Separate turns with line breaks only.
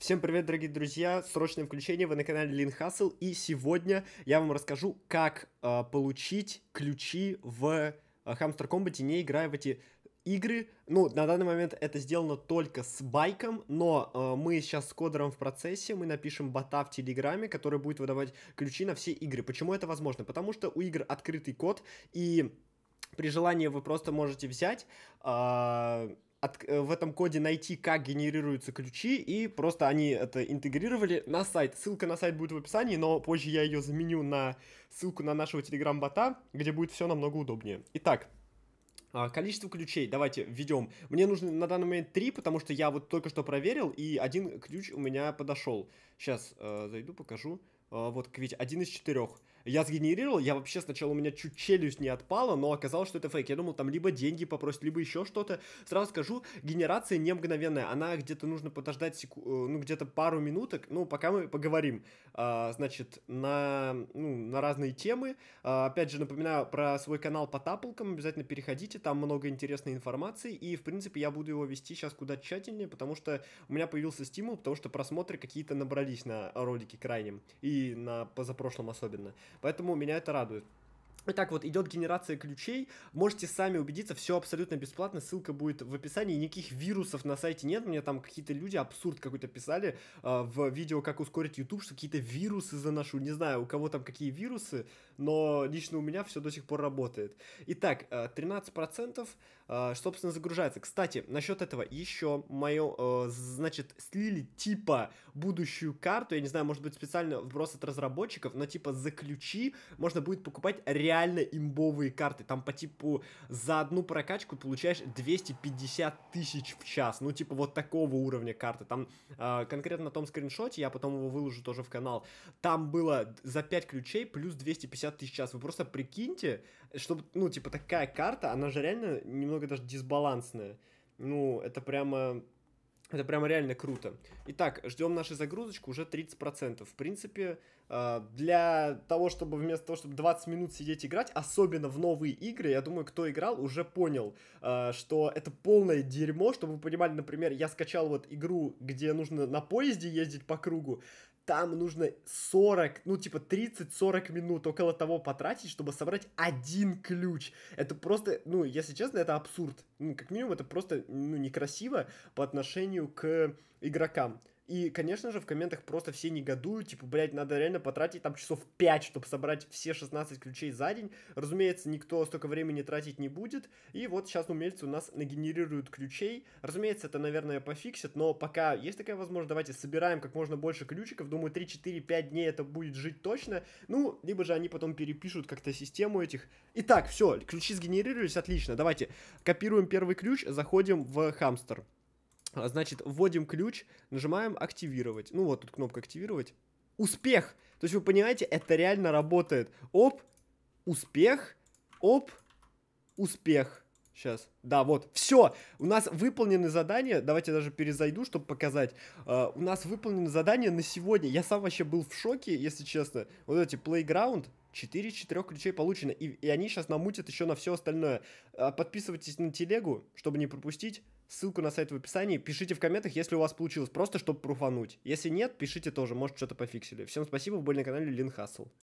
Всем привет, дорогие друзья! Срочное включение, вы на канале Lean Hustle, и сегодня я вам расскажу, как э, получить ключи в э, Hamster Combat, не играя в эти игры. Ну, на данный момент это сделано только с байком, но э, мы сейчас с кодером в процессе, мы напишем бота в Телеграме, который будет выдавать ключи на все игры. Почему это возможно? Потому что у игр открытый код, и при желании вы просто можете взять... Э, от, э, в этом коде найти, как генерируются ключи, и просто они это интегрировали на сайт. Ссылка на сайт будет в описании, но позже я ее заменю на ссылку на нашего телеграм-бота, где будет все намного удобнее. Итак, а, Количество ключей давайте введем. Мне нужно на данный момент три, потому что я вот только что проверил, и один ключ у меня подошел. Сейчас э, зайду, покажу. Э, вот, видите, один из четырех я сгенерировал, я вообще сначала у меня чуть челюсть не отпала, но оказалось, что это фейк. Я думал, там либо деньги попросят, либо еще что-то. Сразу скажу, генерация не мгновенная, она где-то нужно подождать, секу... Э, ну, где-то пару минуток, ну, пока мы поговорим, а, значит, на, ну, на разные темы. А, опять же, напоминаю про свой канал по тапалкам, обязательно переходите, там много интересной информации, и, в принципе, я буду его вести сейчас куда тщательнее, потому что у меня появился стимул, потому что просмотры какие-то набрались на ролике крайнем, и на позапрошлом особенно. Поэтому меня это радует. Итак, вот идет генерация ключей. Можете сами убедиться, все абсолютно бесплатно. Ссылка будет в описании. Никаких вирусов на сайте нет. Мне там какие-то люди абсурд какой-то писали э, в видео, как ускорить YouTube, что какие-то вирусы заношу. Не знаю, у кого там какие вирусы, но лично у меня все до сих пор работает. Итак, э, 13% э, собственно загружается. Кстати, насчет этого еще мое, э, значит, слили типа будущую карту. Я не знаю, может быть специально вброс от разработчиков, но типа за ключи можно будет покупать реально реально имбовые карты. Там по типу за одну прокачку получаешь 250 тысяч в час. Ну, типа вот такого уровня карты. Там э, конкретно на том скриншоте, я потом его выложу тоже в канал, там было за 5 ключей плюс 250 тысяч в час. Вы просто прикиньте, чтобы, ну, типа такая карта, она же реально немного даже дисбалансная. Ну, это прямо это прямо реально круто. Итак, ждем нашу загрузочку уже 30%. В принципе, э, для того, чтобы вместо того, чтобы 20 минут сидеть играть, особенно в новые игры, я думаю, кто играл, уже понял, э, что это полное дерьмо, чтобы вы понимали, например, я скачал вот игру, где нужно на поезде ездить по кругу, там нужно 40, ну типа 30-40 минут около того потратить, чтобы собрать один ключ. Это просто, ну, если честно, это абсурд. Ну, как минимум, это просто, ну, некрасиво по отношению к игрокам. И, конечно же, в комментах просто все негодуют, типа, блядь, надо реально потратить там часов 5, чтобы собрать все 16 ключей за день. Разумеется, никто столько времени тратить не будет. И вот сейчас умельцы у нас нагенерируют ключей. Разумеется, это, наверное, пофиксит, но пока есть такая возможность, давайте собираем как можно больше ключиков. Думаю, 3, 4, 5 дней это будет жить точно. Ну, либо же они потом перепишут как-то систему этих. Итак, все, ключи сгенерировались, отлично. Давайте копируем первый ключ, заходим в хамстер. А, значит, вводим ключ, нажимаем активировать. Ну вот тут кнопка активировать. Успех! То есть вы понимаете, это реально работает. Оп, успех, оп, успех. Сейчас. Да, вот. Все. У нас выполнены задания. Давайте даже перезайду, чтобы показать. Uh, у нас выполнены задания на сегодня. Я сам вообще был в шоке, если честно. Вот эти Playground. 4 4 ключей получено. И, и они сейчас намутят еще на все остальное. Uh, подписывайтесь на телегу, чтобы не пропустить. Ссылку на сайт в описании. Пишите в комментах, если у вас получилось, просто чтобы пруфануть. Если нет, пишите тоже, может что-то пофиксили. Всем спасибо, вы были на канале Лин Хасл.